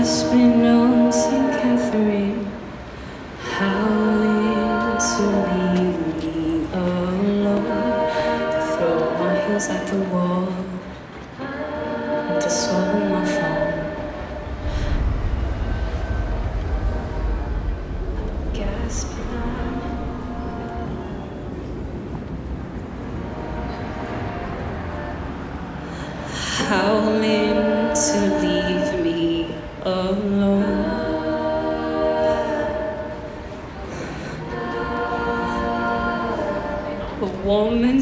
grasping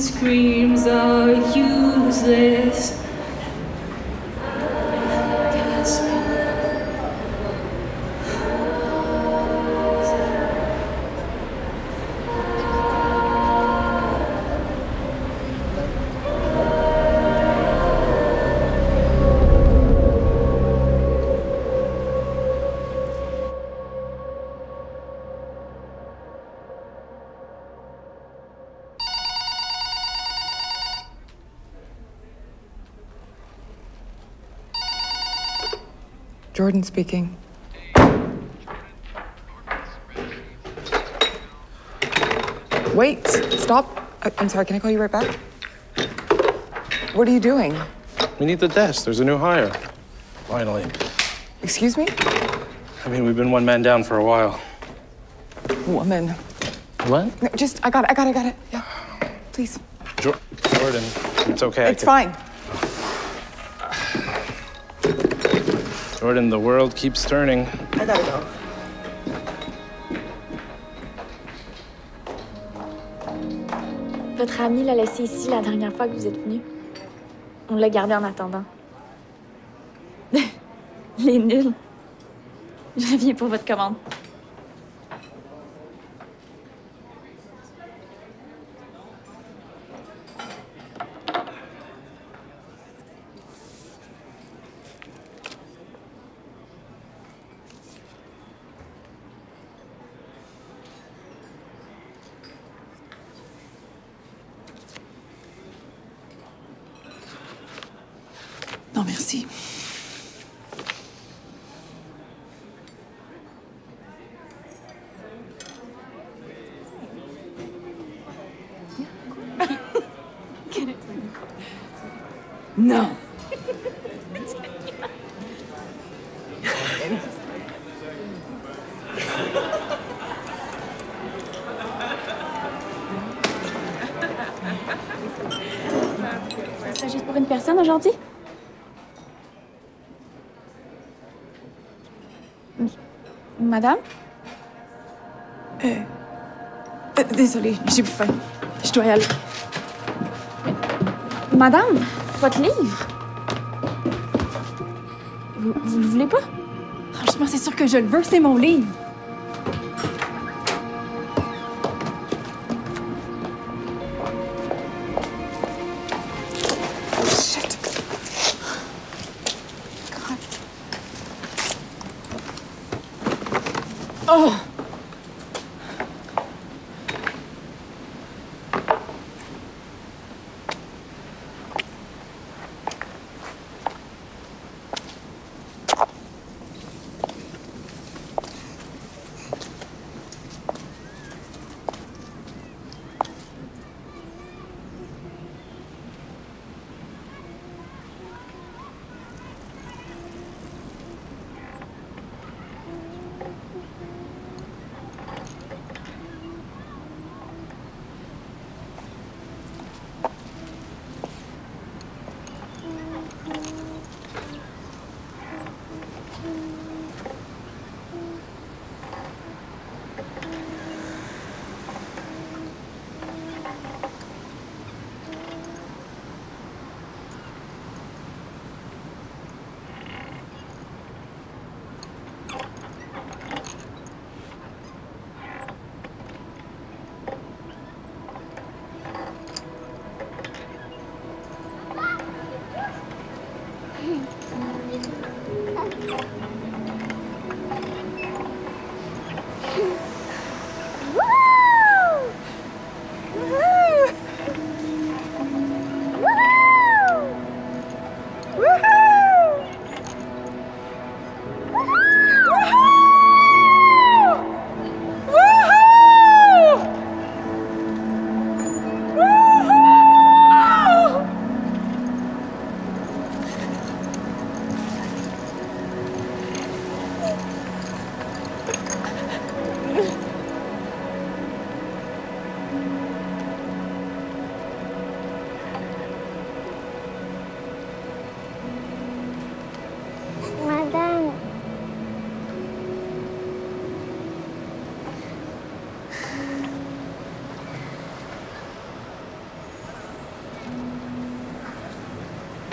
screen. Jordan speaking. Wait, stop. I- I'm sorry, can I call you right back? What are you doing? We need the desk. There's a new hire. Finally. Excuse me? I mean, we've been one man down for a while. Woman. What? No, just, I got it, I got it, I got it. Yeah. Please. Jo- Jordan, it's okay. It's can- fine. Jordan, the world keeps turning. I gotta go. Votre ami l'a laissé ici la dernière fois que vous êtes venu. On l'a gardé en attendant. Les nuls. Je reviens pour votre commande. Merci. Non. C'est juste pour une personne aujourd'hui? Madame? Euh, désolée, j'ai plus faim. Je dois y aller. Madame, votre livre? Vous, vous le voulez pas? Franchement, c'est sûr que je le veux, c'est mon livre.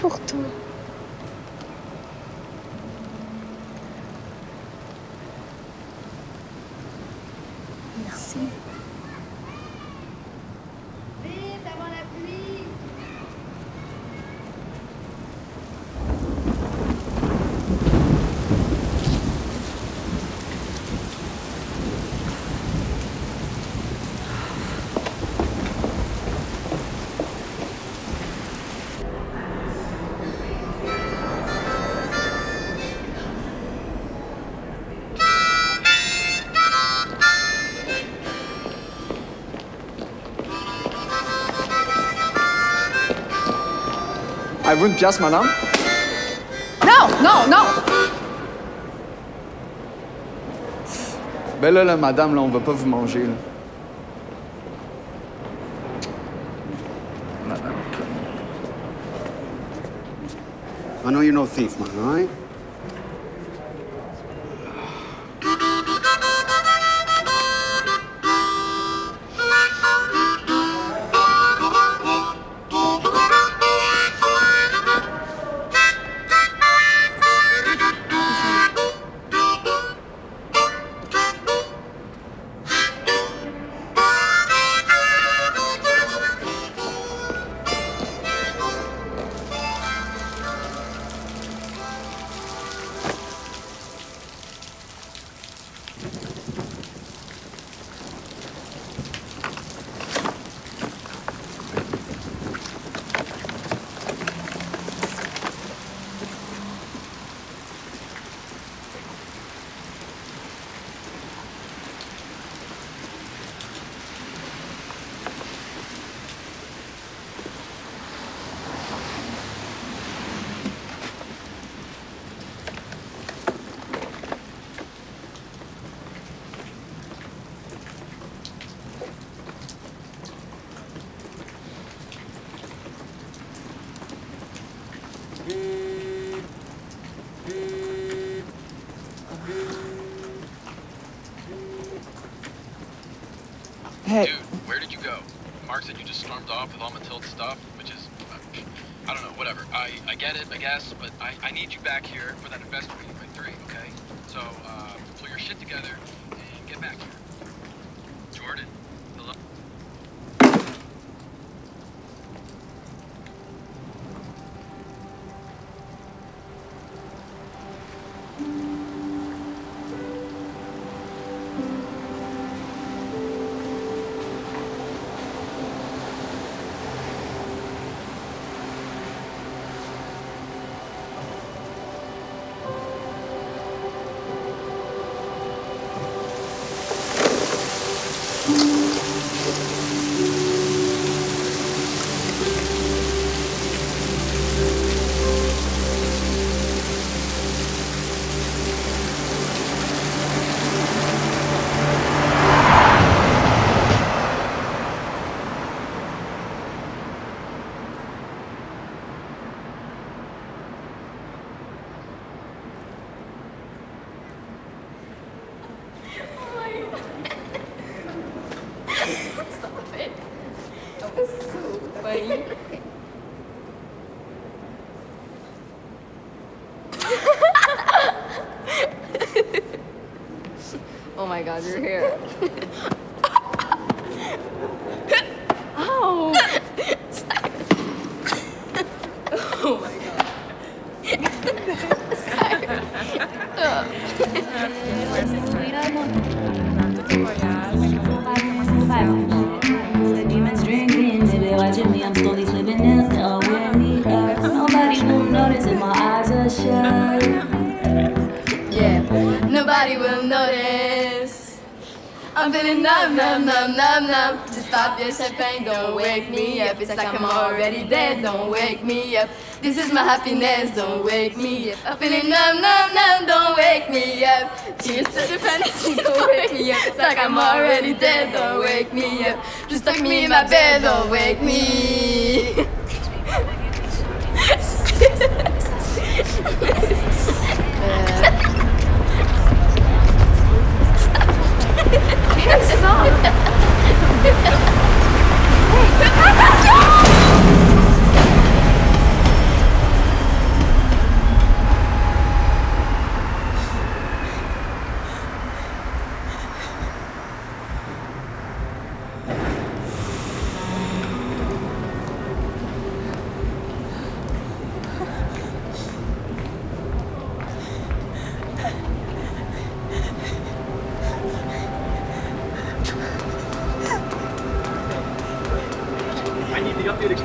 Pour Avez-vous une pièce, madame? Non, non, non! Ben là, là, madame, là, on va pas vous manger, là. Madame. I know you're no thief, man, all right? Dude, where did you go? Mark said you just stormed off with all Matilda's stuff, which is, uh, I don't know, whatever. I, I get it, I guess, but I, I need you back here for that investor meeting by three, okay? So, uh, pull your shit together and get back here. Jordan, god, you're here. I'm feeling numb, numb, numb, numb. Just pop your champagne, don't wake me up. It's like I'm already dead, don't wake me up. This is my happiness, don't wake me up. I'm feeling numb, numb, numb, don't wake me up. Cheers to the fantasy, don't wake me up. It's like I'm already dead, don't wake me up. Just tuck me in my bed, don't wake me. có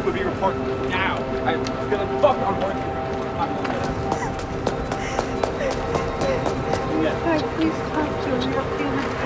QB report now. I'm gonna fuck on work. Guys, please talk to him.